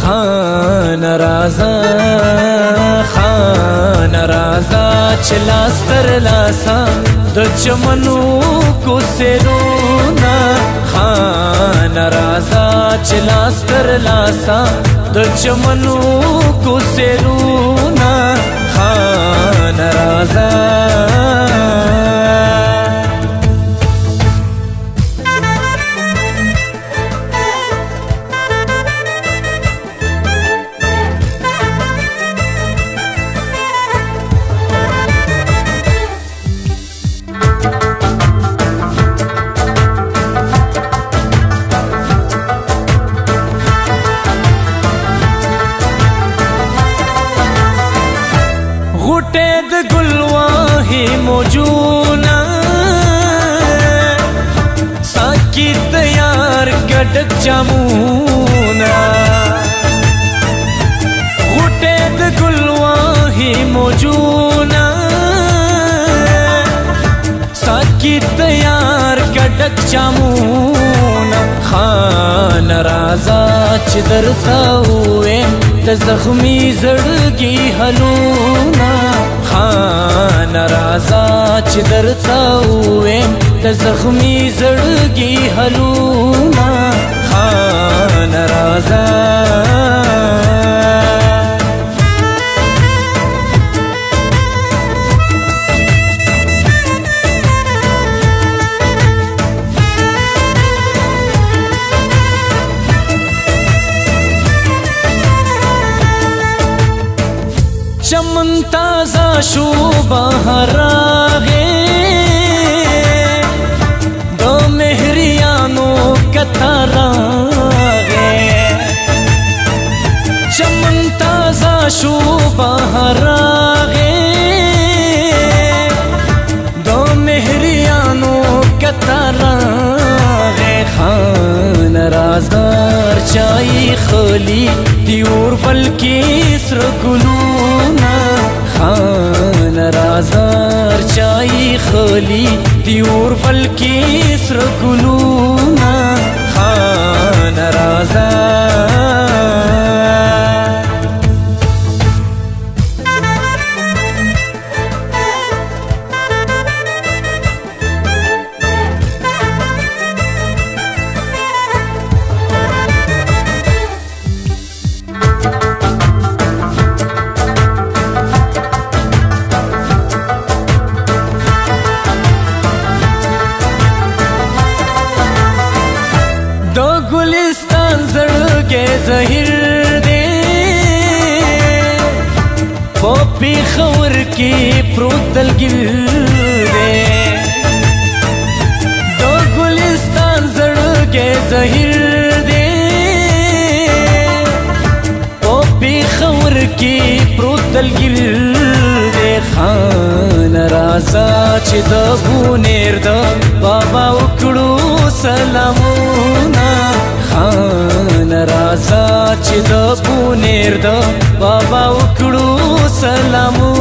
خان رازا خان رازا چلاس تر لاسا د چمنو کو سرونا خان رازا چلاس تر لاسا د چمنو کو سرونا خان رازا ගුල්වාහි මොජූන சாக்கித்தையார் கடக் ஜமுனா உட்டேது குல்வாஹி மொஜூனா சாக்கித்தையார் கடக் ஜமுனா خان رازا چې درته ویم د زخمی زړګي حلونا خان رازا چې درته ویم د زخمی زړګي حلونا خان رازا چمن تازه شو بهر راغې د مهریانو کتار راغې چمن تازه شو بهر راغې د مهریانو کتار راغې خان رازدار چای خلی دیور بلکی سر ګلو راغلی دی اور بلکی سرګلو د ګلستان زړګي زهیر دی په پیښور کې پروت دلګل دی د ګلستان زړګي زهیر دی په پیښور کې پروت دلګل دی خان رازا چې د بونیر د بابا وکړو سلامونه خان رازا چې د پونیر د بابا وکړو سلامونه